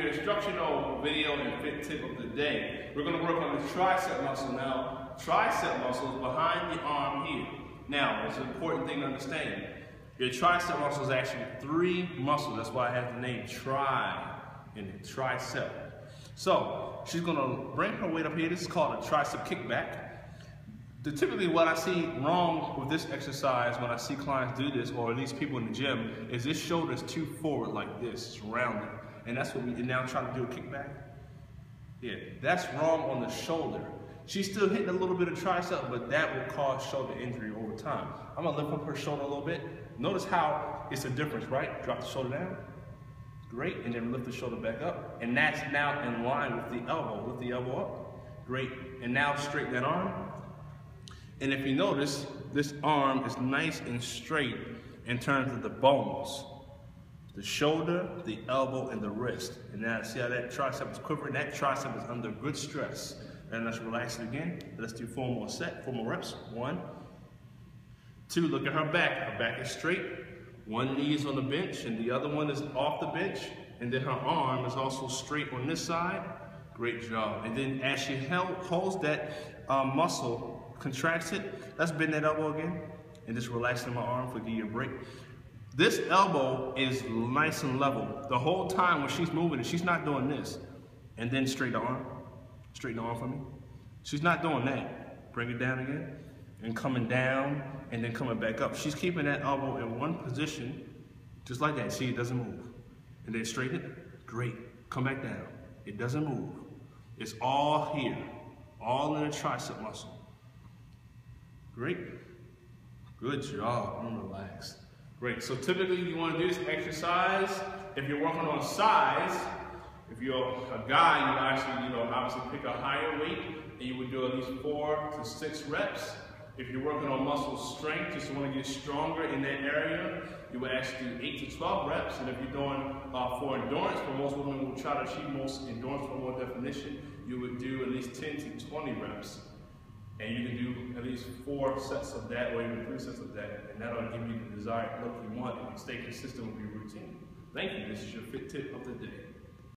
your instructional video and fit tip of the day. We're gonna work on the tricep muscle now. Tricep muscle is behind the arm here. Now, it's an important thing to understand. Your tricep muscle is actually three muscles. That's why I have the name tri in it, tricep. So, she's gonna bring her weight up here. This is called a tricep kickback. The, typically what I see wrong with this exercise when I see clients do this, or at least people in the gym, is this shoulder is too forward like this, it's rounded. And that's what we now try to do a kickback. Yeah, that's wrong on the shoulder. She's still hitting a little bit of tricep, but that will cause shoulder injury over time. I'm gonna lift up her shoulder a little bit. Notice how it's a difference, right? Drop the shoulder down. Great, and then lift the shoulder back up. And that's now in line with the elbow. Lift the elbow up. Great, and now straighten that arm. And if you notice, this arm is nice and straight in terms of the bones. The shoulder, the elbow, and the wrist. And now see how that tricep is quivering? That tricep is under good stress. And let's relax it again. Let's do four more set, four more reps. One, two, look at her back. Her back is straight. One knee is on the bench and the other one is off the bench. And then her arm is also straight on this side. Great job. And then as she held, holds that um, muscle contracts it. Let's bend that elbow again and just relaxing my arm for give you a break. This elbow is nice and level. The whole time when she's moving, she's not doing this. And then straight the arm. Straighten the arm for me. She's not doing that. Bring it down again. And coming down and then coming back up. She's keeping that elbow in one position, just like that. See, it doesn't move. And then straighten it. Great. Come back down. It doesn't move. It's all here. All in the tricep muscle. Great. Good job. I'm relaxed. Great. So typically you want to do this exercise if you're working on size. If you're a guy, you actually, you know, obviously pick a higher weight and you would do at least four to six reps. If you're working on muscle strength, just want to get stronger in that area, you would actually do 8 to 12 reps. And if you're doing uh, for endurance, for most women will try to achieve most endurance for more definition, you would do at least 10 to 20 reps. And you can do least four sets of that or even three sets of that, and that'll give you the desired look you want and stay consistent with your routine. Thank you. This is your fit tip of the day.